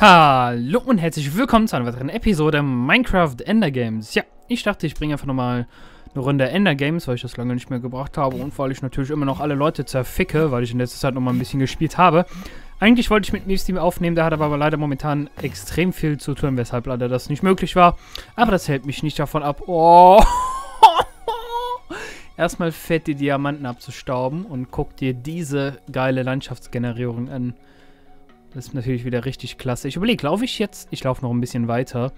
Hallo und herzlich willkommen zu einer weiteren Episode Minecraft Ender Games. Ja, ich dachte, ich bringe einfach nochmal eine Runde Ender Games, weil ich das lange nicht mehr gebracht habe und weil ich natürlich immer noch alle Leute zerficke, weil ich in letzter Zeit nochmal ein bisschen gespielt habe. Eigentlich wollte ich mit Steam aufnehmen, der hat aber leider momentan extrem viel zu tun, weshalb leider das nicht möglich war. Aber das hält mich nicht davon ab. Oh. Erstmal fett die Diamanten abzustauben und guck dir diese geile Landschaftsgenerierung an. Das ist natürlich wieder richtig klasse. Ich überlege, laufe ich jetzt? Ich laufe noch ein bisschen weiter.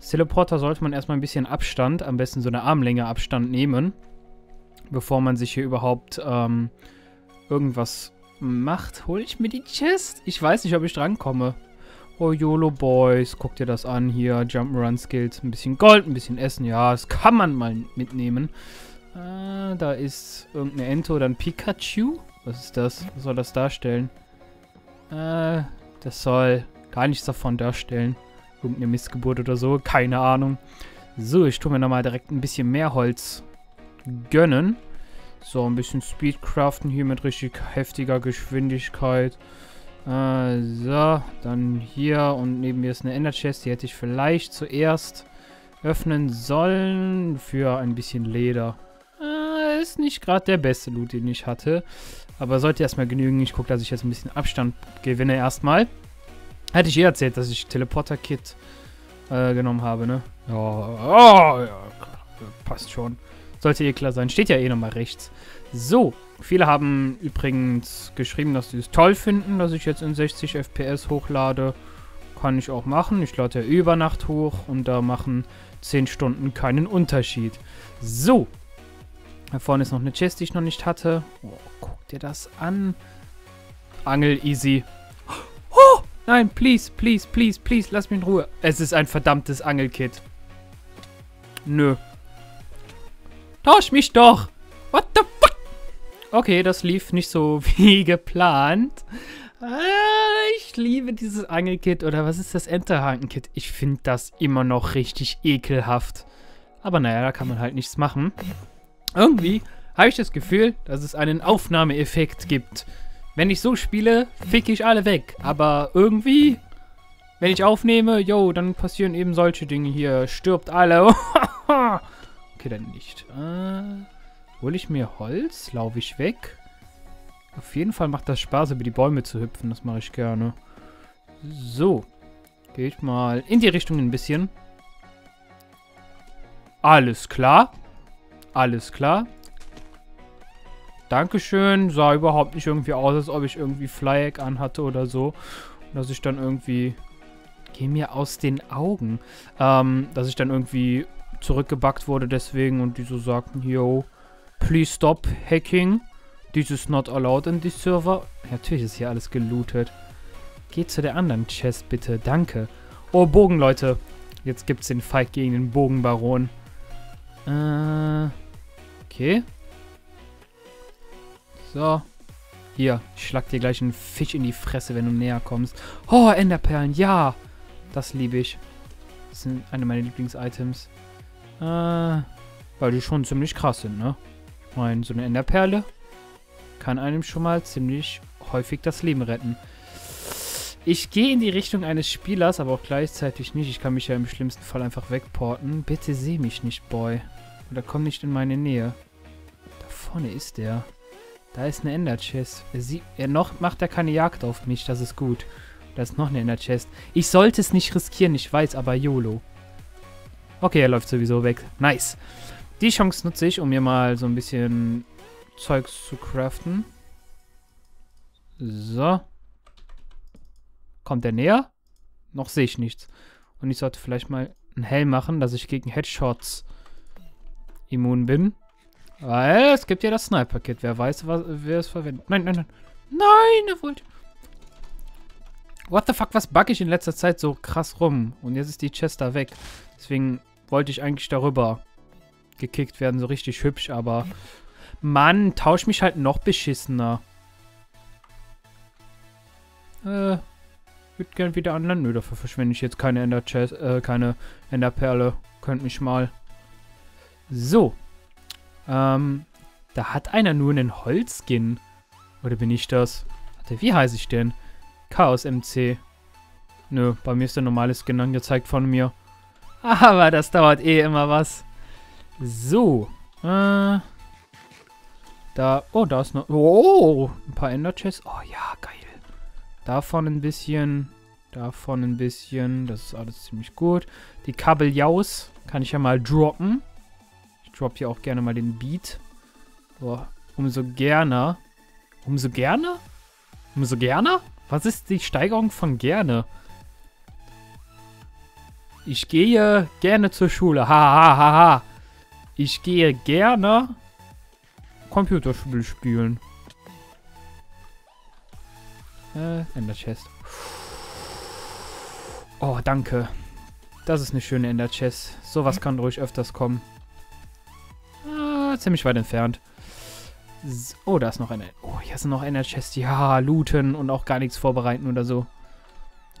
Das Teleporter sollte man erstmal ein bisschen Abstand, am besten so eine Armlänge Abstand nehmen, bevor man sich hier überhaupt ähm, irgendwas macht. Hole ich mir die Chest? Ich weiß nicht, ob ich drankomme. Oh, YOLO Boys, guck dir das an hier. Jump'n'Run Skills, ein bisschen Gold, ein bisschen Essen. Ja, das kann man mal mitnehmen. Äh, da ist irgendeine Ente oder ein Pikachu. Was ist das? Was soll das darstellen? Äh, das soll gar nichts davon darstellen. Irgendeine Missgeburt oder so. Keine Ahnung. So, ich tue mir nochmal direkt ein bisschen mehr Holz gönnen. So, ein bisschen Speedcraften hier mit richtig heftiger Geschwindigkeit. Äh, so, dann hier und neben mir ist eine Ender Chest. Die hätte ich vielleicht zuerst öffnen sollen für ein bisschen Leder. Ist nicht gerade der beste Loot, den ich hatte. Aber sollte erstmal genügen. Ich gucke, dass ich jetzt ein bisschen Abstand gewinne erstmal. Hätte ich eh erzählt, dass ich Teleporter-Kit äh, genommen habe, ne? Ja, oh, ja, passt schon. Sollte eh klar sein. Steht ja eh nochmal rechts. So, viele haben übrigens geschrieben, dass sie es toll finden, dass ich jetzt in 60 FPS hochlade. Kann ich auch machen. Ich lade ja über Nacht hoch und da machen 10 Stunden keinen Unterschied. So, da vorne ist noch eine Chest, die ich noch nicht hatte. Oh, guck dir das an. Angel easy. Oh, nein, please, please, please, please, lass mich in Ruhe. Es ist ein verdammtes Angelkit. Nö. Tausch mich doch. What the fuck? Okay, das lief nicht so wie geplant. Ah, ich liebe dieses Angelkit. Oder was ist das Enterhaken-Kit? Ich finde das immer noch richtig ekelhaft. Aber naja, da kann man halt nichts machen. Irgendwie habe ich das Gefühl, dass es einen Aufnahmeeffekt gibt. Wenn ich so spiele, fick ich alle weg. Aber irgendwie, wenn ich aufnehme, yo, dann passieren eben solche Dinge hier. Stirbt alle. okay, dann nicht. Äh, hole ich mir Holz? Laufe ich weg? Auf jeden Fall macht das Spaß, über die Bäume zu hüpfen. Das mache ich gerne. So. Gehe ich mal in die Richtung ein bisschen. Alles klar. Alles klar. Dankeschön. Sah überhaupt nicht irgendwie aus, als ob ich irgendwie Flyeck anhatte oder so. dass ich dann irgendwie... Geh mir aus den Augen. Ähm, dass ich dann irgendwie zurückgebackt wurde deswegen und die so sagten, yo, please stop hacking. This is not allowed in this server. Natürlich ist hier alles gelootet. Geht zu der anderen Chest bitte. Danke. Oh, Bogen, Leute. Jetzt gibt's den Fight gegen den Bogenbaron. Äh... Okay. So. Hier, ich schlag dir gleich einen Fisch in die Fresse, wenn du näher kommst. Oh, Enderperlen, ja. Das liebe ich. Das sind eine meiner Lieblings-Items. Äh, weil die schon ziemlich krass sind, ne? Ich meine, so eine Enderperle kann einem schon mal ziemlich häufig das Leben retten. Ich gehe in die Richtung eines Spielers, aber auch gleichzeitig nicht. Ich kann mich ja im schlimmsten Fall einfach wegporten. Bitte seh mich nicht, Boy. Oder komm nicht in meine Nähe vorne ist der? Da ist eine Ender Chest. Er, sieht, er noch macht er keine Jagd auf mich, das ist gut. Da ist noch eine Ender Chest. Ich sollte es nicht riskieren, ich weiß, aber YOLO. Okay, er läuft sowieso weg. Nice. Die Chance nutze ich, um mir mal so ein bisschen Zeugs zu craften. So. Kommt er näher? Noch sehe ich nichts. Und ich sollte vielleicht mal einen Helm machen, dass ich gegen Headshots immun bin. Weil es gibt ja das Sniper-Kit. Wer weiß, was, wer es verwendet. Nein, nein, nein. Nein, er wollte... What the fuck, was bug ich in letzter Zeit so krass rum? Und jetzt ist die Chest da weg. Deswegen wollte ich eigentlich darüber gekickt werden. So richtig hübsch, aber... Mann, tausch mich halt noch beschissener. Äh... Würde gern wieder an Land. Nö, dafür verschwende ich jetzt keine Ender Chest, äh, keine Enderperle. Könnt mich mal. So. Ähm, da hat einer nur einen Holzskin. Oder bin ich das? Warte, wie heiße ich denn? Chaos MC. Nö, bei mir ist der normale Skin angezeigt von mir. Aber das dauert eh immer was. So. Äh. Da. Oh, da ist noch. Oh, ein paar Ender-Chests. Oh ja, geil. Davon ein bisschen. Davon ein bisschen. Das ist alles ziemlich gut. Die Kabeljaus kann ich ja mal droppen. Ich droppe hier auch gerne mal den Beat. Boah, umso gerne. Umso gerne? Umso gerne? Was ist die Steigerung von gerne? Ich gehe gerne zur Schule. Ha, ha, ha, ha. Ich gehe gerne Computerspiel spielen. Äh, Ender Chest. Oh, danke. Das ist eine schöne Ender Chest. Sowas kann ruhig öfters kommen. Ziemlich weit entfernt. So, oh, da ist noch eine. Oh, hier sind noch Ender Chests. Ja, looten und auch gar nichts vorbereiten oder so.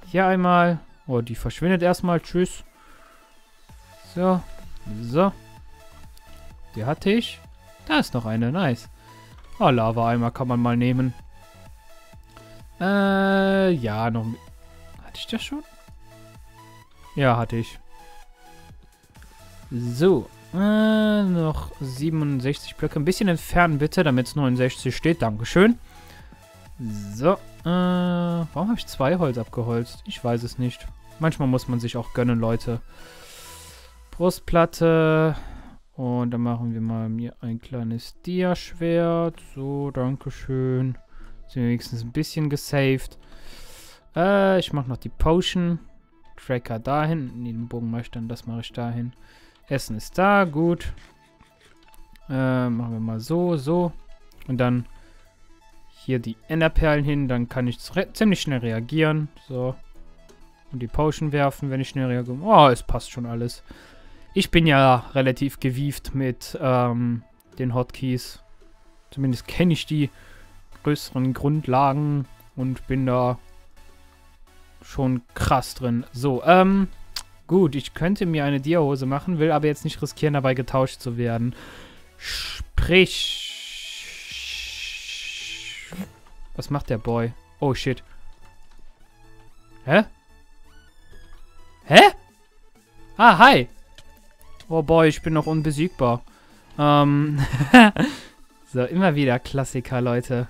Hier einmal. Oh, die verschwindet erstmal. Tschüss. So. So. Die hatte ich. Da ist noch eine. Nice. Oh, Lava-Eimer kann man mal nehmen. Äh, ja, noch... Hatte ich das schon? Ja, hatte ich. So. Äh, noch 67 Blöcke. Ein bisschen entfernen bitte, damit es 69 steht. Dankeschön. So. Äh, warum habe ich zwei Holz abgeholzt? Ich weiß es nicht. Manchmal muss man sich auch gönnen, Leute. Brustplatte. Und dann machen wir mal mir ein kleines Dia-Schwert. So, Dankeschön. Sind wir wenigstens ein bisschen gesaved. Äh, ich mache noch die Potion. Tracker dahin. Ne, den Bogen mache ich dann, das mache ich dahin. Essen ist da, gut. Äh, machen wir mal so, so. Und dann hier die Enderperlen hin. Dann kann ich ziemlich schnell reagieren. So. Und die Potion werfen, wenn ich schnell reagiere. Oh, es passt schon alles. Ich bin ja relativ gewieft mit ähm, den Hotkeys. Zumindest kenne ich die größeren Grundlagen und bin da schon krass drin. So, ähm, gut, ich könnte mir eine Dia-Hose machen, will aber jetzt nicht riskieren, dabei getauscht zu werden. Sprich. Was macht der Boy? Oh, shit. Hä? Hä? Ah, hi. Oh boy, ich bin noch unbesiegbar. Ähm. so, immer wieder Klassiker, Leute.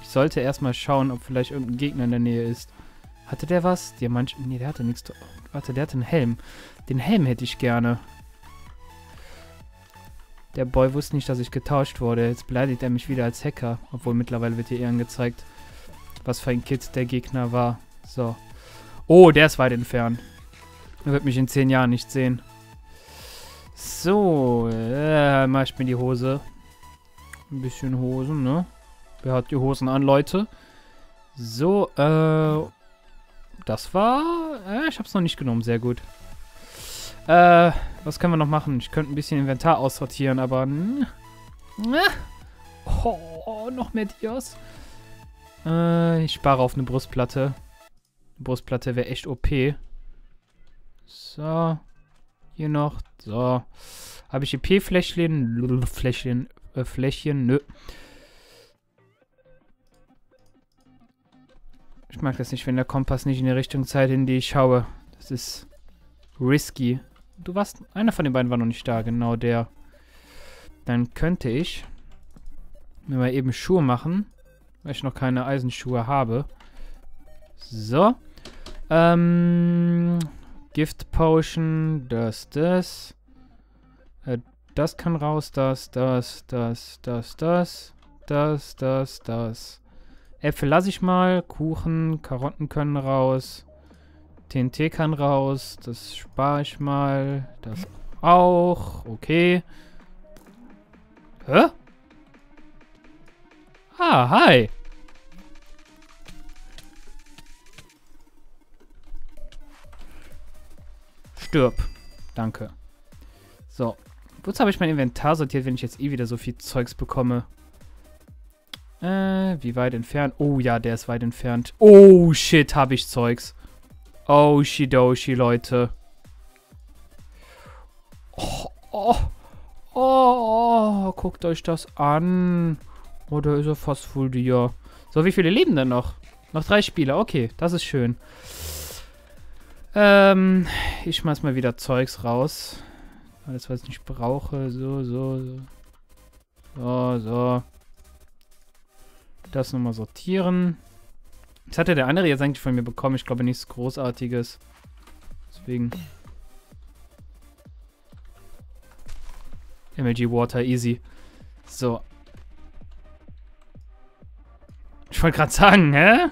Ich sollte erstmal schauen, ob vielleicht irgendein Gegner in der Nähe ist. Hatte der was? Diamant. Nee, der hatte nichts. Warte, der hatte einen Helm. Den Helm hätte ich gerne. Der Boy wusste nicht, dass ich getauscht wurde. Jetzt beleidigt er mich wieder als Hacker. Obwohl mittlerweile wird hier eher angezeigt, was für ein Kit der Gegner war. So. Oh, der ist weit entfernt. Er wird mich in zehn Jahren nicht sehen. So, äh, mach ich mir die Hose. Ein bisschen Hosen, ne? Wer hat die Hosen an, Leute? So, äh, das war, äh, ich hab's noch nicht genommen, sehr gut. Äh, was können wir noch machen? Ich könnte ein bisschen Inventar aussortieren, aber, ne? Oh, noch mehr Dias. Äh, ich spare auf eine Brustplatte. Eine Brustplatte wäre echt OP. So. Hier noch. So. Habe ich EP-Fläschchen? Fläschchen. Äh, Fläschchen? Nö. Ich mag das nicht, wenn der Kompass nicht in die Richtung zeigt, in die ich schaue. Das ist risky. Du warst... Einer von den beiden war noch nicht da. Genau der. Dann könnte ich mir mal eben Schuhe machen. Weil ich noch keine Eisenschuhe habe. So. Ähm... Gift Potion, das, das. Äh, das kann raus, das, das, das, das, das, das, das, das. Äpfel lasse ich mal. Kuchen, Karotten können raus. TNT kann raus. Das spare ich mal. Das auch. Okay. Hä? Ah, hi. Stirb. Danke. So. Wozu habe ich mein Inventar sortiert, wenn ich jetzt eh wieder so viel Zeugs bekomme? Äh, wie weit entfernt? Oh ja, der ist weit entfernt. Oh shit, habe ich Zeugs. Oh shidoshi, Leute. Oh, oh, oh, oh, guckt euch das an. Oh, da ist er fast full dir. So, wie viele leben denn noch? Noch drei Spieler, okay, das ist schön. Ähm, ich schmeiß mal wieder Zeugs raus. Alles, was ich nicht brauche. So, so, so. So, so. Das nochmal sortieren. Was hatte der andere jetzt eigentlich von mir bekommen? Ich glaube nichts Großartiges. Deswegen. MLG Water, easy. So. Ich wollte gerade sagen, hä?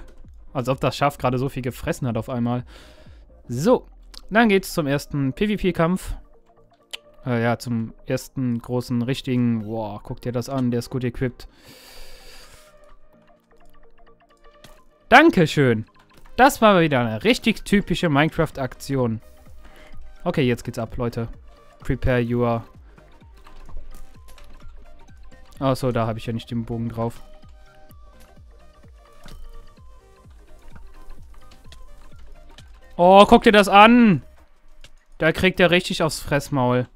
Als ob das Schaf gerade so viel gefressen hat auf einmal. So. Dann geht's zum ersten PvP-Kampf. Äh, ja, zum ersten großen, richtigen... Boah, guck dir das an, der ist gut equipped. Dankeschön. Das war wieder eine richtig typische Minecraft-Aktion. Okay, jetzt geht's ab, Leute. Prepare your... Achso, da habe ich ja nicht den Bogen drauf. Oh, guck dir das an! Da kriegt er richtig aufs Fressmaul.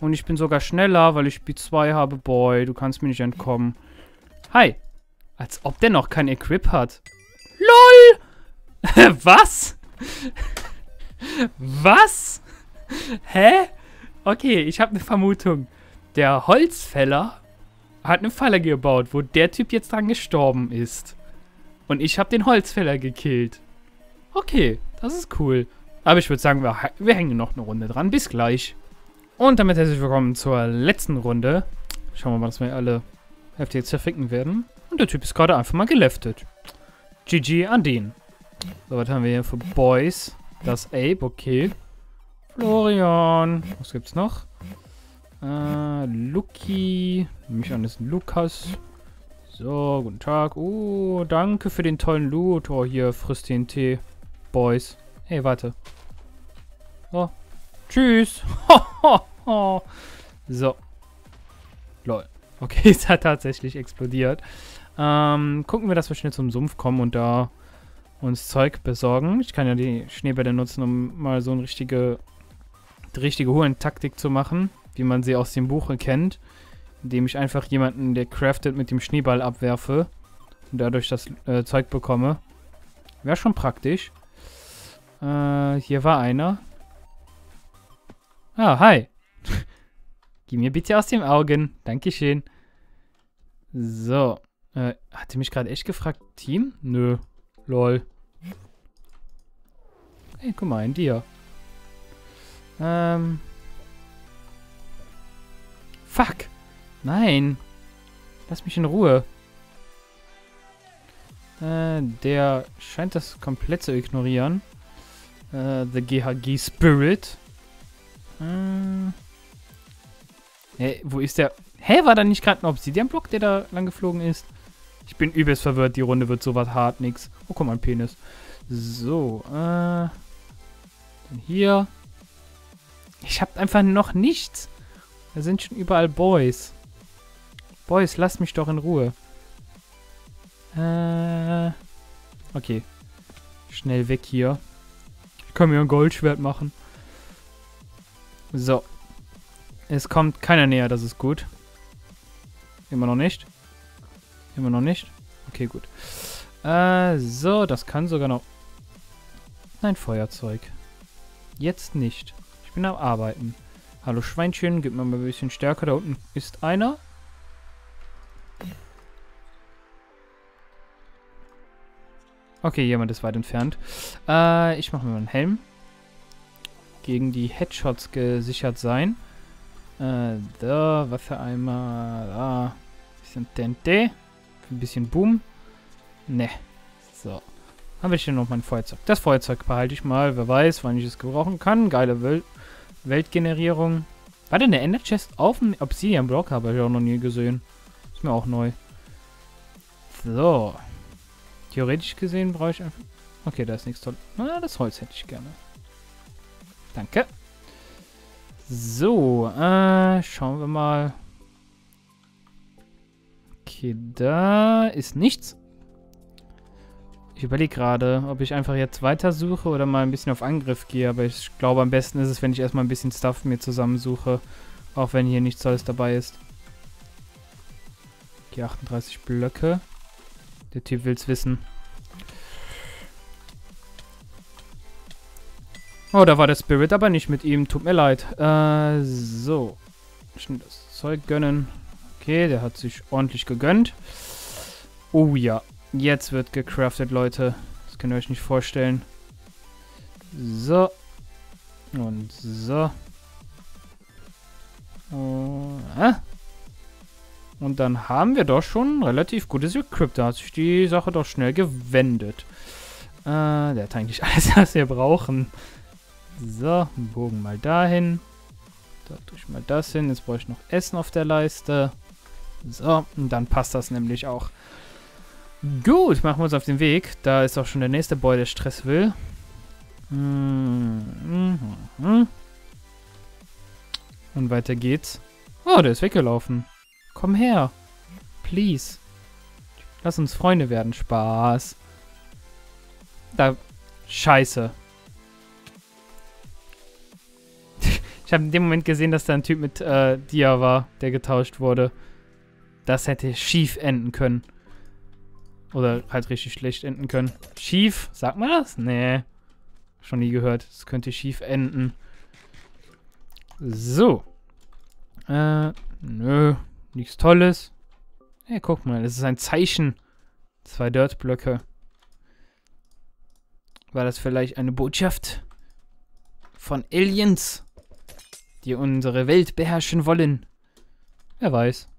Und ich bin sogar schneller, weil ich B2 habe. Boy, du kannst mir nicht entkommen. Hi. Als ob der noch kein Equip hat. Was? Was? Hä? Okay, ich habe eine Vermutung. Der Holzfäller hat eine Falle gebaut, wo der Typ jetzt dran gestorben ist. Und ich habe den Holzfäller gekillt. Okay, das ist cool. Aber ich würde sagen, wir, wir hängen noch eine Runde dran. Bis gleich. Und damit herzlich willkommen zur letzten Runde. Schauen wir mal, dass wir alle heftig zerficken werden. Und der Typ ist gerade einfach mal geleftet. GG an den. So, was haben wir hier für Boys? Das Ape, okay. Florian. Was gibt's noch? Äh, Lucky. Mich an, ist Lukas. So, guten Tag. Oh, danke für den tollen Loot. Oh, hier, frisst den Tee. Boys. Hey, warte. Oh, Tschüss. so. Lol. Okay, es hat tatsächlich explodiert. Ähm, gucken wir, dass wir schnell zum Sumpf kommen und da uns Zeug besorgen. Ich kann ja die Schneebälle nutzen, um mal so eine richtige, richtige Hohen-Taktik zu machen, wie man sie aus dem Buche kennt. Indem ich einfach jemanden, der craftet, mit dem Schneeball abwerfe und dadurch das äh, Zeug bekomme. Wäre schon praktisch. Äh, hier war einer. Ah, hi. Geh mir bitte aus den Augen. Dankeschön. So. Äh, hat er mich gerade echt gefragt, Team? Nö. Lol. Hey, guck mal, ein Dir. Ähm. Fuck. Nein. Lass mich in Ruhe. Äh, der scheint das komplett zu ignorieren. Äh, the GHG Spirit. Hm. Hä, wo ist der? Hä, war da nicht gerade ein Obsidian-Block, der da lang geflogen ist? Ich bin übelst verwirrt, die Runde wird sowas hart, nix. Oh, mal, ein Penis. So, äh. Hier. Ich hab einfach noch nichts. Da sind schon überall Boys. Boys, lasst mich doch in Ruhe. Äh. Okay. Schnell weg hier. Ich kann mir ein Goldschwert machen. So. Es kommt keiner näher, das ist gut. Immer noch nicht. Immer noch nicht. Okay, gut. Äh, so, das kann sogar noch... Nein, Feuerzeug. Jetzt nicht. Ich bin am Arbeiten. Hallo Schweinchen, gib mir mal ein bisschen stärker. Da unten ist einer. Okay, jemand ist weit entfernt. Äh, ich mache mir mal einen Helm gegen die Headshots gesichert sein. Äh, da, Wassereimer, da, bisschen Tente, ein bisschen Boom. Ne, so. Habe ich hier noch mein Feuerzeug. Das Feuerzeug behalte ich mal, wer weiß, wann ich es gebrauchen kann. Geile Wel Weltgenerierung. War denn der Ender Chest auf dem Obsidian Block? Habe ich auch noch nie gesehen. Ist mir auch neu. So. Theoretisch gesehen brauche ich einfach... Okay, da ist nichts toll. Na, das Holz hätte ich gerne. Danke. So, äh, schauen wir mal. Okay, da ist nichts. Ich überlege gerade, ob ich einfach jetzt weitersuche oder mal ein bisschen auf Angriff gehe. Aber ich glaube, am besten ist es, wenn ich erstmal ein bisschen Stuff mir zusammensuche. Auch wenn hier nichts Tolles dabei ist. Okay, 38 Blöcke. Der Typ will es wissen. Oh, da war der Spirit aber nicht mit ihm. Tut mir leid. Äh, so. Schön das Zeug gönnen. Okay, der hat sich ordentlich gegönnt. Oh ja. Jetzt wird gecraftet, Leute. Das könnt ihr euch nicht vorstellen. So. Und so. Oh? Und dann haben wir doch schon ein relativ gutes Equip. Da hat sich die Sache doch schnell gewendet. Äh, der hat eigentlich alles, was wir brauchen. So, Bogen mal dahin. Da tue ich mal das hin. Jetzt brauche ich noch Essen auf der Leiste. So, und dann passt das nämlich auch. Gut, machen wir uns auf den Weg. Da ist auch schon der nächste Boy, der Stress will. Und weiter geht's. Oh, der ist weggelaufen. Komm her. Please. Lass uns Freunde werden. Spaß. Da. Scheiße. ich habe in dem Moment gesehen, dass da ein Typ mit äh, Dia war, der getauscht wurde. Das hätte schief enden können. Oder halt richtig schlecht enden können. Schief? Sagt man das? Nee. Schon nie gehört. Das könnte schief enden. So. Äh, nö. Nichts Tolles. Hey, guck mal, das ist ein Zeichen. Zwei Dirtblöcke. War das vielleicht eine Botschaft von Aliens, die unsere Welt beherrschen wollen? Wer weiß.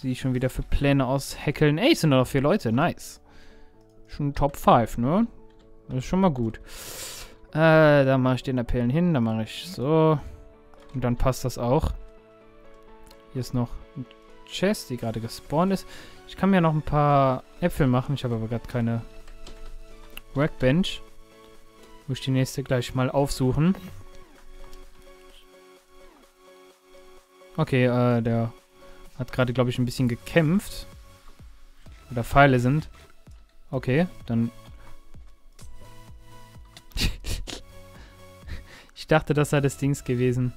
Sie schon wieder für Pläne ausheckeln. Ey, es sind noch vier Leute. Nice. Schon Top 5, ne? Das ist schon mal gut. Äh, da mache ich den Appellen hin. Da mache ich so. Und dann passt das auch. Hier ist noch ein Chest, die gerade gespawnt ist. Ich kann mir noch ein paar Äpfel machen. Ich habe aber gerade keine Workbench. Muss ich die nächste gleich mal aufsuchen. Okay, äh, der hat gerade, glaube ich, ein bisschen gekämpft. Oder Pfeile sind. Okay, dann... ich dachte, das sei das Dings gewesen.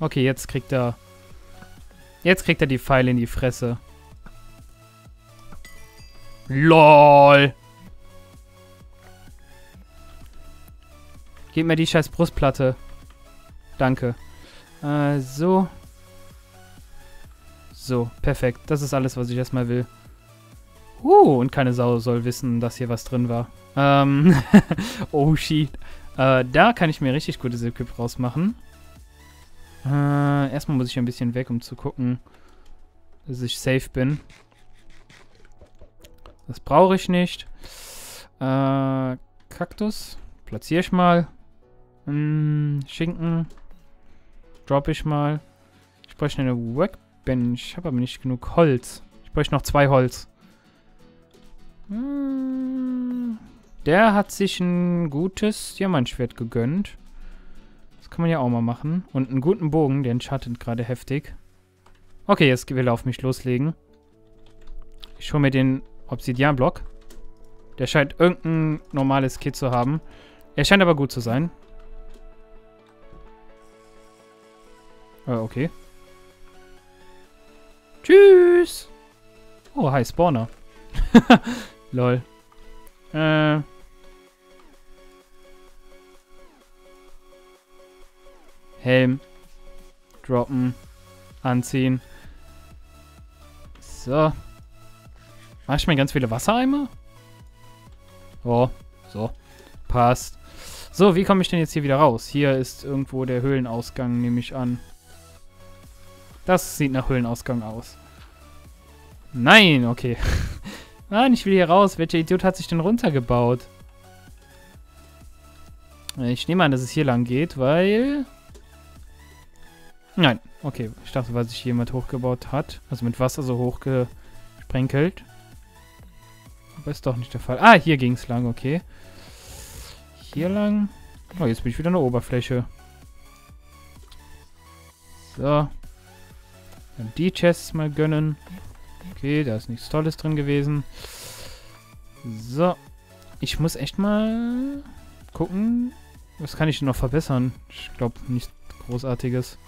Okay, jetzt kriegt er... Jetzt kriegt er die Pfeile in die Fresse. LOL. Gib mir die scheiß Brustplatte. Danke. Äh, so. So, perfekt. Das ist alles, was ich erstmal will. Uh, und keine Sau soll wissen, dass hier was drin war. Ähm, oh shit. Äh, da kann ich mir richtig gutes Equip rausmachen. Äh, erstmal muss ich ein bisschen weg, um zu gucken, dass ich safe bin. Das brauche ich nicht. Äh, Kaktus. Platziere ich mal. Hm, Schinken. Drop ich mal. Ich bräuchte eine Workbench. Ich habe aber nicht genug Holz. Ich bräuchte noch zwei Holz. Hm, der hat sich ein gutes Diamantschwert gegönnt. Das kann man ja auch mal machen. Und einen guten Bogen, der entschattet gerade heftig. Okay, jetzt will er auf mich loslegen. Ich hole mir den Obsidian-Block. Der scheint irgendein normales Kit zu haben. Er scheint aber gut zu sein. Äh, okay. Tschüss. Oh, hi, Spawner. Lol. Äh... Helm. Droppen. Anziehen. So. Mach ich mir ganz viele Wassereimer? Oh, so. Passt. So, wie komme ich denn jetzt hier wieder raus? Hier ist irgendwo der Höhlenausgang, nehme ich an. Das sieht nach Höhlenausgang aus. Nein, okay. Nein, ich will hier raus. Welcher Idiot hat sich denn runtergebaut? Ich nehme an, dass es hier lang geht, weil... Nein, okay. Ich dachte, weil sich jemand hochgebaut hat. Also mit Wasser so hochgesprenkelt. Aber ist doch nicht der Fall. Ah, hier ging es lang, okay. Hier lang. Oh, jetzt bin ich wieder an der Oberfläche. So. Dann die Chests mal gönnen. Okay, da ist nichts Tolles drin gewesen. So. Ich muss echt mal gucken. Was kann ich denn noch verbessern? Ich glaube, nichts Großartiges.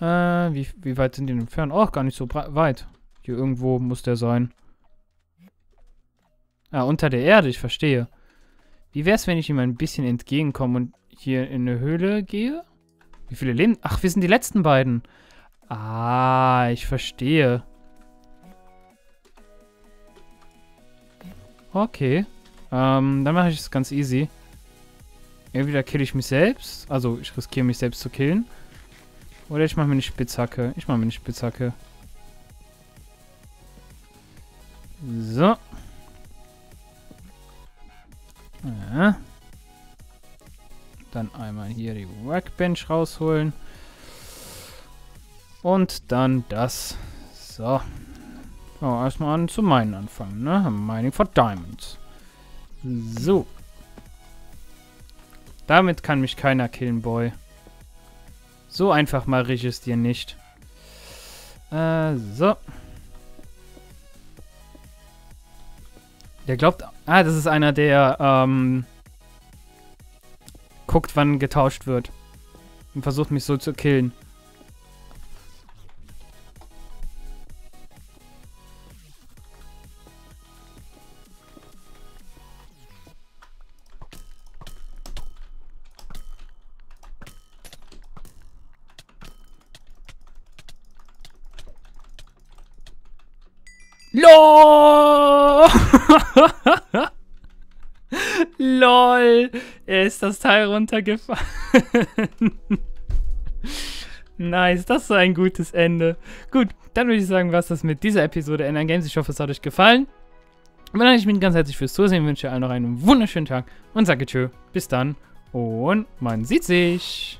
Äh, wie, wie weit sind die entfernt? Oh, gar nicht so weit. Hier irgendwo muss der sein. Ah, unter der Erde, ich verstehe. Wie wäre es, wenn ich ihm ein bisschen entgegenkomme und hier in eine Höhle gehe? Wie viele Leben... Ach, wir sind die letzten beiden. Ah, ich verstehe. Okay. Ähm, dann mache ich es ganz easy. Entweder kill ich mich selbst. Also, ich riskiere mich selbst zu killen. Oder ich mache mir eine Spitzhacke. Ich mache mir eine Spitzhacke. So. Ja. Dann einmal hier die Workbench rausholen. Und dann das. So. Oh, erstmal an zu meinen anfangen, ne? Mining for Diamonds. So. Damit kann mich keiner killen, Boy. So einfach mache ich es dir nicht. Äh, so. Der glaubt... Ah, das ist einer, der, ähm... Guckt, wann getauscht wird. Und versucht mich so zu killen. LOL! LOL! Er ist das Teil runtergefallen. nice, das war ein gutes Ende. Gut, dann würde ich sagen, was das mit dieser Episode Ändern Games. Ich hoffe, es hat euch gefallen. Und dann ich mich ganz herzlich fürs Zusehen, wünsche allen noch einen wunderschönen Tag und sage tschö. Bis dann und man sieht sich.